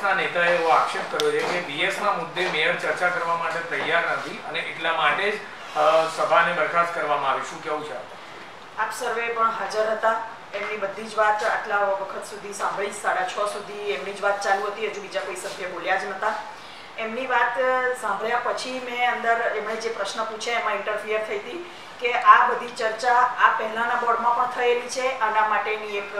પક્ષના નેતાએ એવો આક્ષેપ કર્યો છે કે બીએસના મુદ્દે મેયર ચર્ચા કરવા માટે તૈયાર નથી અને એટલા માટે જ સભાને બરખાસ્ત કરવામાં આવી. શું કેવું છે આપ સર્વે પણ હાજર હતા. એમની બધી જ વાત આટલા વખત સુધી સાંભળી, સાડા છ સુધી એમની જ વાત ચાલુ હતી. હજુ બીજા કોઈ સભ્ય બોલ્યા જ નહોતા. એમની વાત સાંભળ્યા પછી મેં અંદર એમણે જે પ્રશ્ન પૂછ્યા, એમાં ઇન્ટરફિયર થઈ હતી. કે આ બધી ચર્ચા આ પહેલાના બોર્ડમાં પણ થયેલી છે. આના માટેની એક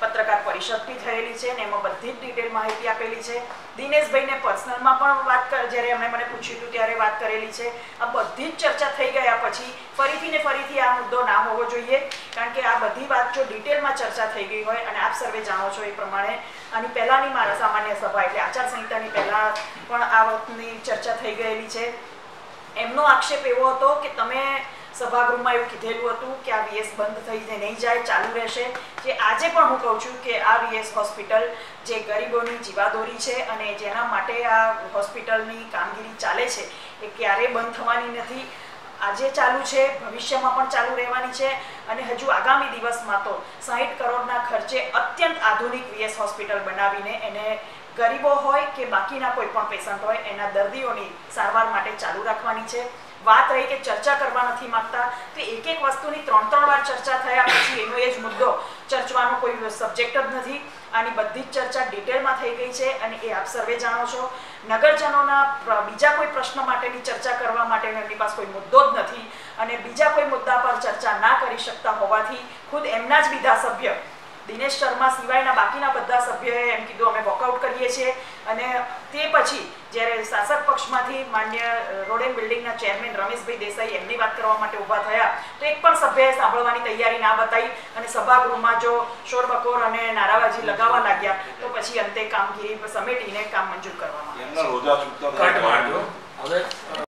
પત્રકાર પરિષદ બી થયેલી છે ને એમાં બધી જ ડિટેલ માહિતી આપેલી છે. દિનેશભાઈને પર્સનલમાં પણ વાત જ્યારે એમણે મને પૂછ્યું હતું ત્યારે વાત કરેલી છે. આ બધી જ ચર્ચા થઈ ગયા પછી ફરીથી ને ફરીથી આ મુદ્દો ના હોવો જોઈએ, કારણ કે આ બધી વાત જો ડિટેલમાં ચર્ચા થઈ ગઈ હોય અને આપ સર્વે જાણો છો એ પ્રમાણે આની પહેલાંની મારા સામાન્ય સભા એટલે આચારસંહિતાની પહેલાં પણ આ વખતની ચર્ચા થઈ ગયેલી છે. એમનો આક્ષેપ એવો હતો કે તમે સભાગૃહમાં એવું કીધેલું હતું કે આ વીએસ બંધ થઈને નહીં જાય, ચાલુ રહેશે. જે આજે પણ હું કહું છું કે આ વીએસ હોસ્પિટલ જે ગરીબોની જીવાદોરી છે અને જેના માટે આ હોસ્પિટલની કામગીરી ચાલે છે, એ ક્યારેય બંધ થવાની નથી. આજે ચાલુ છે, ભવિષ્યમાં પણ ચાલુ રહેવાની છે અને હજુ આગામી દિવસમાં તો સાહીઠ કરોડના ખર્ચે અત્યંત આધુનિક વીએસ હોસ્પિટલ બનાવીને એને ગરીબો હોય કે બાકીના કોઈ પણ પેશન્ટ હોય, એના દર્દીઓની સારવાર માટે ચાલુ રાખવાની છે. વાત રહી કે ચર્ચા કરવા નથી માંગતા, તો એક એક વસ્તુની ત્રણ ત્રણ વાર ચર્ચા થયા, પછી એનો એ જ મુદ્દો ચર્ચવાનો કોઈ સબ્જેક્ટ જ નથી. આની બધી જ ચર્ચા ડિટેલમાં થઈ ગઈ છે અને એ આપ સર્વે જાણો છો. નગરજનોના બીજા કોઈ પ્રશ્ન માટેની ચર્ચા કરવા માટે એમની પાસે કોઈ મુદ્દો જ નથી અને બીજા કોઈ મુદ્દા પર ચર્ચા ના કરી શકતા હોવાથી ખુદ એમના જ બીજા સભ્ય દિનેશ શર્મા સિવાયના બાકીના બધા સભ્યોએ એમ કીધું અમે વોકઆઉટ કરીએ છીએ. અને તે પછી જ્યારે શાસક પક્ષમાંથી માન્ય રોડેન બિલ્ડિંગના ચેરમેન રમેશભાઈ દેસાઈ એમની વાત કરવા માટે ઊભા થયા તો એક પણ સભ્યએ સાંભળવાની તૈયારી ના બતાવી અને સભાગૃહમાં જો શોરબકોર અને નારાબાજી લગાવવા લાગ્યા તો પછી અંતે કામગીરી સમેટીને કામ મંજૂર કરવામાં